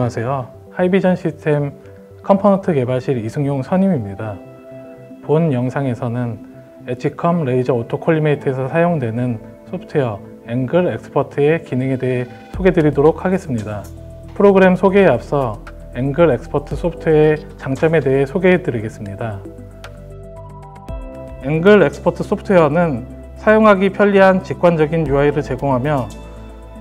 안녕하세요. 하이비전 시스템 component 개발실 이승용 선임입니다. 본 영상에서는 EdgeCom 레이저 autocollimator에서 사용되는 소프트웨어 Angle Expert의 기능에 대해 소개드리도록 하겠습니다. 프로그램 소개에 앞서 Angle Expert 소프트웨어의 장점에 대해 소개해 드리겠습니다. Angle Expert 소프트웨어는 사용하기 편리한 직관적인 UI를 제공하며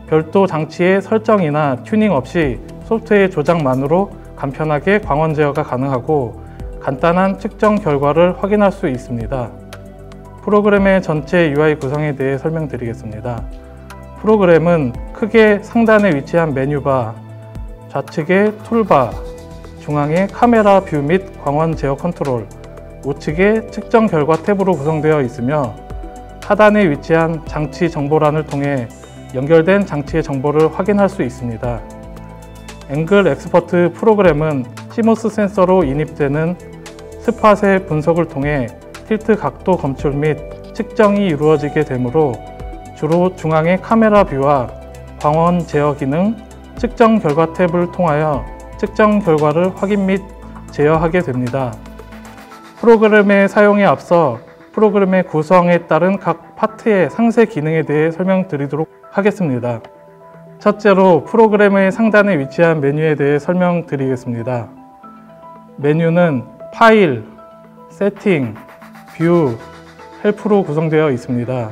별도 장치의 설정이나 튜닝 없이 소프트웨어 조작만으로 간편하게 광원 제어가 가능하고 간단한 측정 결과를 확인할 수 있습니다. 프로그램의 전체 UI 구성에 대해 설명드리겠습니다. 프로그램은 크게 상단에 위치한 menu bar, 좌측의 toolbar, 중앙의 카메라 view 및 광원 제어 컨트롤, 우측의 측정 결과 탭으로 구성되어 있으며 하단에 위치한 장치 정보란을 통해 연결된 장치의 정보를 확인할 수 있습니다. Angle Expert 프로그램은 CMOS 센서로 인입되는 spot의 분석을 통해 tilt 각도 검출 및 측정이 이루어지게 되므로 주로 중앙의 카메라 view와 광원 제어 기능, 측정 결과 탭을 통하여 측정 결과를 확인 및 제어하게 됩니다. 프로그램의 사용에 앞서 프로그램의 구성에 따른 각 파트의 상세 기능에 대해 설명드리도록 하겠습니다. 첫째로 프로그램의 상단에 위치한 메뉴에 대해 설명드리겠습니다. 메뉴는 파일, 세팅, view, help로 구성되어 있습니다.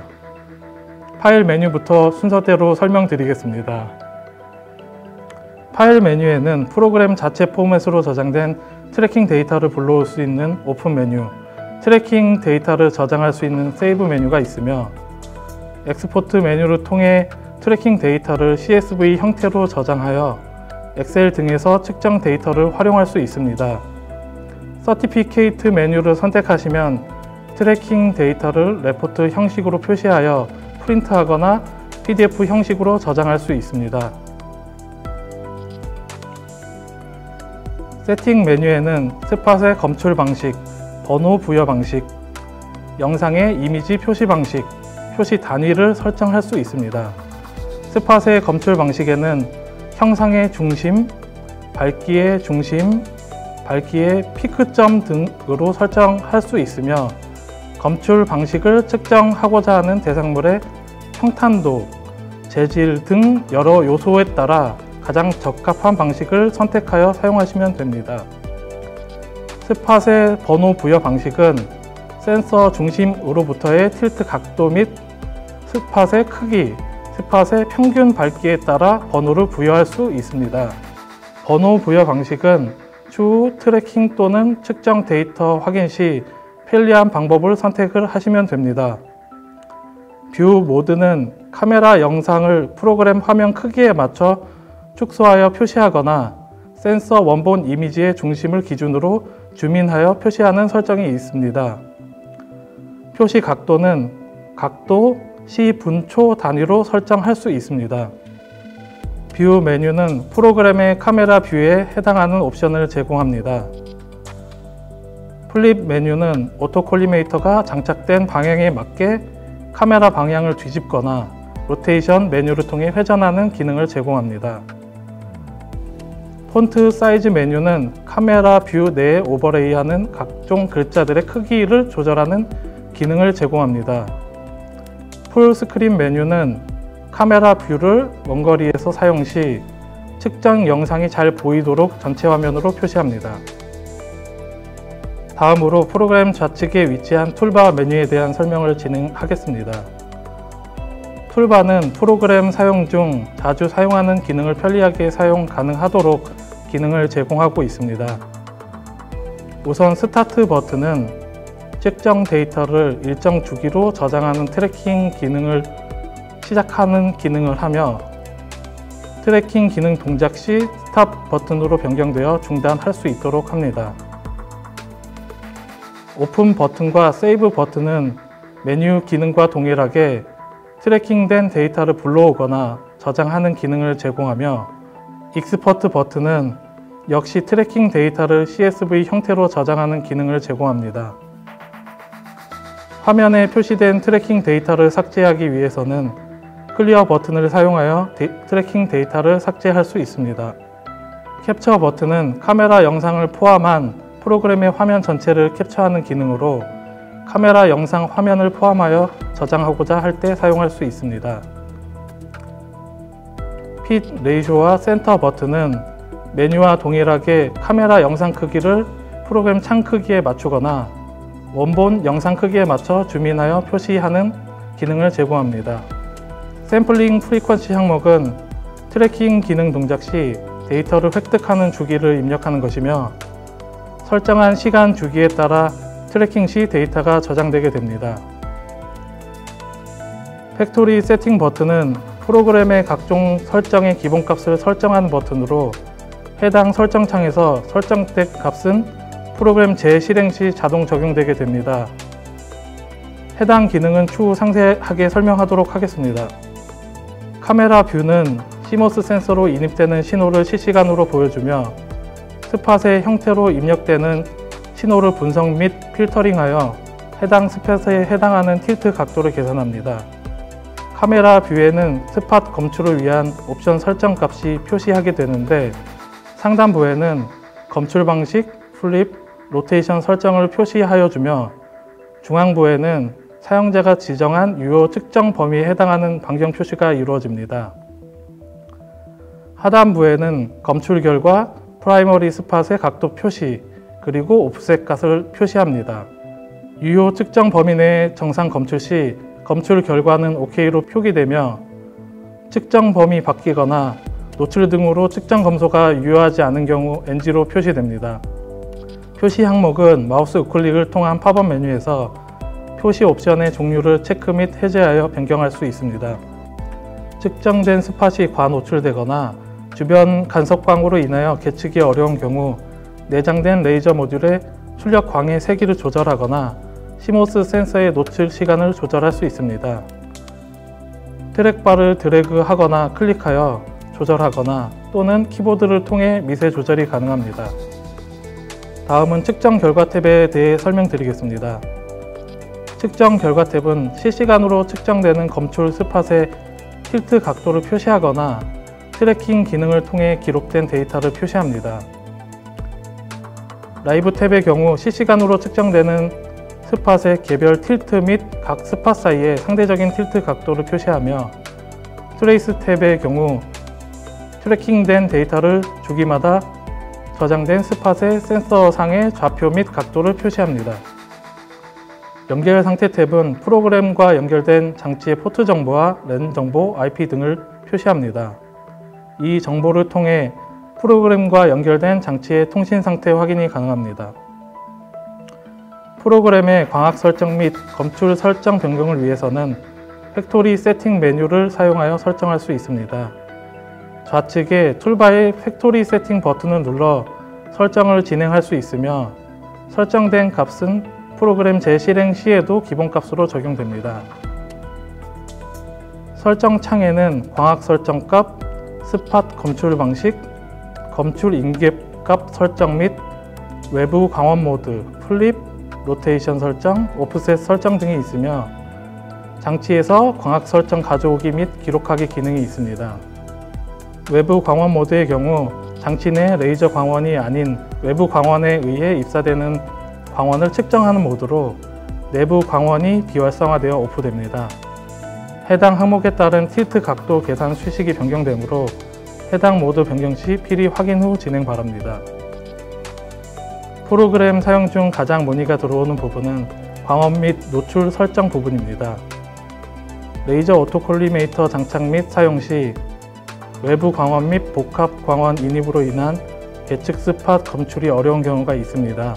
파일 메뉴부터 순서대로 설명드리겠습니다. 파일 메뉴에는 프로그램 자체 포맷으로 저장된 tracking 데이터를 불러올 수 있는 오픈 메뉴, tracking 데이터를 저장할 수 있는 save 메뉴가 있으며 export 메뉴를 통해 tracking 데이터를 CSV 형태로 저장하여 엑셀 등에서 측정 데이터를 활용할 수 있습니다. certificate 메뉴를 선택하시면 tracking 데이터를 레포트 형식으로 표시하여 프린트하거나 PDF 형식으로 저장할 수 있습니다. 세팅 메뉴에는 스팟의 검출 방식, 번호 부여 방식, 영상의 이미지 표시 방식, 표시 단위를 설정할 수 있습니다. 스팟의 검출 방식에는 형상의 중심, 밝기의 중심, 밝기의 피크점 등으로 설정할 수 있으며 검출 방식을 측정하고자 하는 대상물의 평탄도, 재질 등 여러 요소에 따라 가장 적합한 방식을 선택하여 사용하시면 됩니다. spot의 번호 부여 방식은 센서 중심으로부터의 tilt 각도 및 spot의 크기, spot의 평균 밝기에 따라 번호를 부여할 수 있습니다. 번호 부여 방식은 추후 tracking 또는 측정 데이터 확인 시 편리한 방법을 선택을 하시면 됩니다. view mode는 카메라 영상을 프로그램 화면 크기에 맞춰 축소하여 표시하거나 센서 원본 이미지의 중심을 기준으로 zoom in하여 표시하는 설정이 있습니다. 표시 각도는 각도 시 분초 단위로 설정할 수 있습니다. view 메뉴는 프로그램의 카메라 view에 해당하는 옵션을 제공합니다. flip 메뉴는 autocollimator가 장착된 방향에 맞게 카메라 방향을 뒤집거나 로테이션 메뉴를 통해 회전하는 기능을 제공합니다. font size 메뉴는 카메라 view 내에 overlay하는 각종 글자들의 크기를 조절하는 기능을 제공합니다. full screen 메뉴는 카메라 view를 원거리에서 사용 시 측정 영상이 잘 보이도록 전체 화면으로 표시합니다. 다음으로 프로그램 좌측에 위치한 toolbar 메뉴에 대한 설명을 진행하겠습니다. toolbar는 프로그램 사용 중 자주 사용하는 기능을 편리하게 사용 가능하도록 기능을 제공하고 있습니다. 우선 start 버튼은 측정 데이터를 일정 주기로 저장하는 tracking 기능을 시작하는 기능을 하며 tracking 기능 동작 시 stop 버튼으로 변경되어 중단할 수 있도록 합니다. 오픈 버튼과 save 버튼은 메뉴 기능과 동일하게 tracking된 데이터를 불러오거나 저장하는 기능을 제공하며 export 버튼은 역시 tracking 데이터를 CSV 형태로 저장하는 기능을 제공합니다. 화면에 표시된 tracking 데이터를 삭제하기 위해서는 clear 버튼을 사용하여 데, tracking 데이터를 삭제할 수 있습니다. 캡처 버튼은 카메라 영상을 포함한 프로그램의 화면 전체를 캡처하는 기능으로 카메라 영상 화면을 포함하여 저장하고자 할 때 사용할 수 있습니다. fit ratio와 center 버튼은 메뉴와 동일하게 카메라 영상 크기를 프로그램 창 크기에 맞추거나 원본 영상 크기에 맞춰 zoom in하여 표시하는 기능을 제공합니다. sampling frequency 항목은 tracking 기능 동작 시 데이터를 획득하는 주기를 입력하는 것이며 설정한 시간 주기에 따라 tracking 시 데이터가 저장되게 됩니다. factory setting 버튼은 프로그램의 각종 설정의 기본값을 설정하는 버튼으로 해당 설정창에서 설정된 값은 프로그램 재실행 시 자동 적용되게 됩니다. 해당 기능은 추후 상세하게 설명하도록 하겠습니다. 카메라 view는 CMOS 센서로 인입되는 신호를 실시간으로 보여주며 spot의 형태로 입력되는 신호를 분석 및 필터링하여 해당 spot에 해당하는 tilt 각도를 계산합니다. 카메라 view에는 spot 검출을 위한 옵션 설정 값이 표시하게 되는데 상단부에는 검출 방식, flip, rotation 설정을 표시하여 주며 중앙부에는 사용자가 지정한 유효 측정 범위에 해당하는 반경 표시가 이루어집니다. 하단부에는 검출 결과 primary spot의 각도 표시 그리고 offset 값을 표시합니다. 유효 측정 범위 내 정상 검출 시 검출 결과는 OK로 표기되며 측정 범위 밖이거나 노출 등으로 측정 결과가 유효하지 않은 경우 NG로 표시됩니다. 표시 항목은 마우스 우클릭을 통한 팝업 메뉴에서 표시 옵션의 종류를 체크 및 해제하여 변경할 수 있습니다. 측정된 spot이 과노출되거나 주변 간섭광으로 인하여 계측이 어려운 경우 내장된 레이저 모듈의 출력 광의 세기를 조절하거나 CMOS 센서의 노출 시간을 조절할 수 있습니다. trackbar를 드래그하거나 클릭하여 조절하거나 또는 키보드를 통해 미세 조절이 가능합니다. 다음은 측정 결과 탭에 대해 설명드리겠습니다. 측정 결과 탭은 실시간으로 측정되는 검출 spot의 tilt 각도를 표시하거나 tracking 기능을 통해 기록된 데이터를 표시합니다. 라이브 탭의 경우 실시간으로 측정되는 spot의 개별 tilt 및 각 spot 사이의 상대적인 tilt 각도를 표시하며 trace 탭의 경우 tracking된 데이터를 주기마다 저장된 spot의 센서상의 좌표 및 각도를 표시합니다. 연결 상태 탭은 프로그램과 연결된 장치의 포트 정보와 랜 정보, IP 등을 표시합니다. 이 정보를 통해 프로그램과 연결된 장치의 통신 상태 확인이 가능합니다. 프로그램의 광학 설정 및 검출 설정 변경을 위해서는 factory setting 메뉴를 사용하여 설정할 수 있습니다. 좌측에 toolbar의 factory setting 버튼을 눌러 설정을 진행할 수 있으며 설정된 값은 프로그램 재실행 시에도 기본값으로 적용됩니다. 설정 창에는 광학 설정 값, 스팟 검출 방식, 검출 임계 값 설정 및 외부 광원 모드, flip, 로테이션 설정, 오프셋 설정 등이 있으며 장치에서 광학 설정 가져오기 및 기록하기 기능이 있습니다. 외부 광원 모드의 경우 장치 내 레이저 광원이 아닌 외부 광원에 의해 입사되는 광원을 측정하는 모드로 내부 광원이 비활성화되어 오프됩니다. 해당 항목에 따른 tilt 각도 계산 수식이 변경되므로 해당 모드 변경 시 필히 확인 후 진행 바랍니다. 프로그램 사용 중 가장 문의가 들어오는 부분은 광원 및 노출 설정 부분입니다. 레이저 오토콜리메이터 장착 및 사용 시 외부 광원 및 복합 광원 인입으로 인한 계측 스팟 검출이 어려운 경우가 있습니다.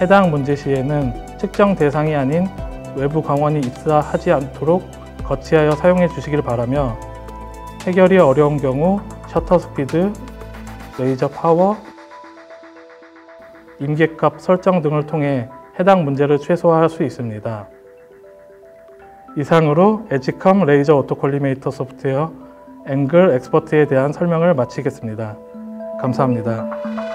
해당 문제 시에는 측정 대상이 아닌 외부 광원이 입사하지 않도록 거치하여 사용해 주시길 바라며 해결이 어려운 경우 셔터 스피드, 레이저 파워, 임계값 설정 등을 통해 해당 문제를 최소화할 수 있습니다. 이상으로 엣지컴 레이저 오토콜리메이터 소프트웨어 앵글 엑스퍼트에 대한 설명을 마치겠습니다. 감사합니다.